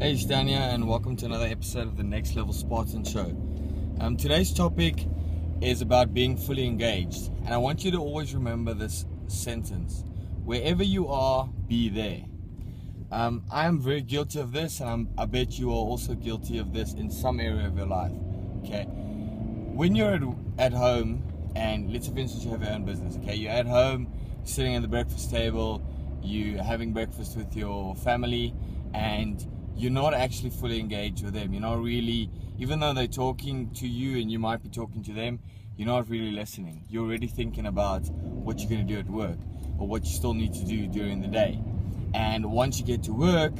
Hey, it's Stian, and welcome to another episode of the Next Level Spartan Show. Um, today's topic is about being fully engaged, and I want you to always remember this sentence wherever you are, be there. Um, I am very guilty of this, and I'm, I bet you are also guilty of this in some area of your life. Okay, when you're at, at home, and let's say for instance you have your own business. Okay, you're at home, sitting at the breakfast table, you having breakfast with your family, and you're not actually fully engaged with them. You're not really, even though they're talking to you and you might be talking to them, you're not really listening. You're already thinking about what you're going to do at work or what you still need to do during the day. And once you get to work,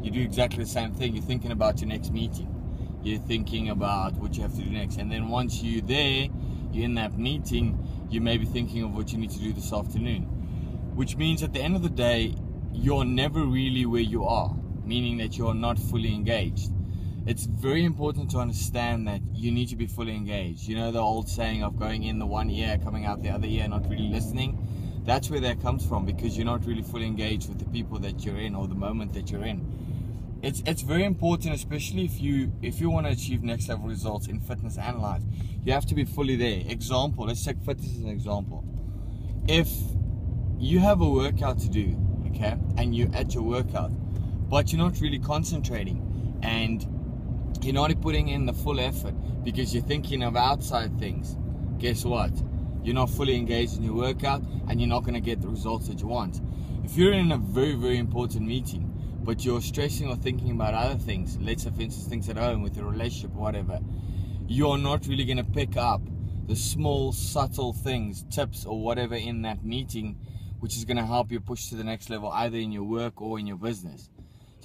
you do exactly the same thing. You're thinking about your next meeting. You're thinking about what you have to do next. And then once you're there, you're in that meeting, you may be thinking of what you need to do this afternoon. Which means at the end of the day, you're never really where you are meaning that you're not fully engaged. It's very important to understand that you need to be fully engaged. You know the old saying of going in the one ear, coming out the other ear, not really listening? That's where that comes from because you're not really fully engaged with the people that you're in or the moment that you're in. It's it's very important, especially if you if you want to achieve next level results in fitness and life. You have to be fully there. Example, let's take fitness as an example. If you have a workout to do, okay, and you're at your workout, but you're not really concentrating and you're not putting in the full effort because you're thinking of outside things. Guess what? You're not fully engaged in your workout and you're not going to get the results that you want. If you're in a very, very important meeting, but you're stressing or thinking about other things, let's say, for instance, things at home with your relationship or whatever, you're not really going to pick up the small, subtle things, tips, or whatever in that meeting, which is going to help you push to the next level, either in your work or in your business.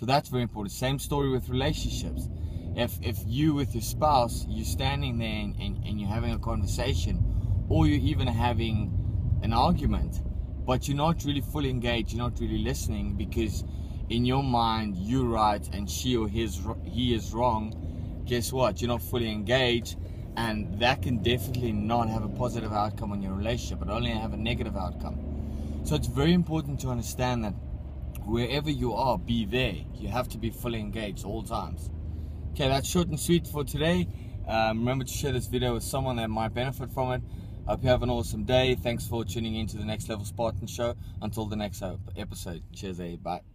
So that's very important. Same story with relationships. If if you with your spouse, you're standing there and, and, and you're having a conversation, or you're even having an argument, but you're not really fully engaged, you're not really listening because in your mind you're right and she or his he is wrong. Guess what? You're not fully engaged, and that can definitely not have a positive outcome on your relationship, but only have a negative outcome. So it's very important to understand that wherever you are, be there. You have to be fully engaged all times. Okay, that's short and sweet for today. Um, remember to share this video with someone that might benefit from it. Hope you have an awesome day. Thanks for tuning in to the Next Level Spartan Show. Until the next episode. Cheers, eh? Bye.